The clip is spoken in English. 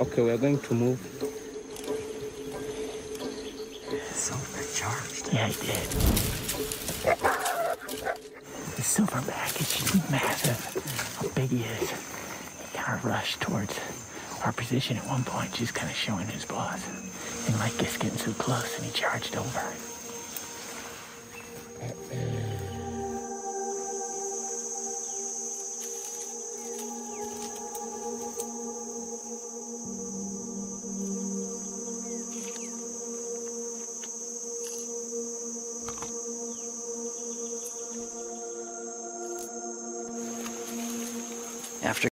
Okay, we are going to move. Supercharged. Yeah, he did. The silverback is massive. How big he is. He kind of rushed towards our position at one point, just kind of showing his paws. And Mike is getting so close, and he charged over. after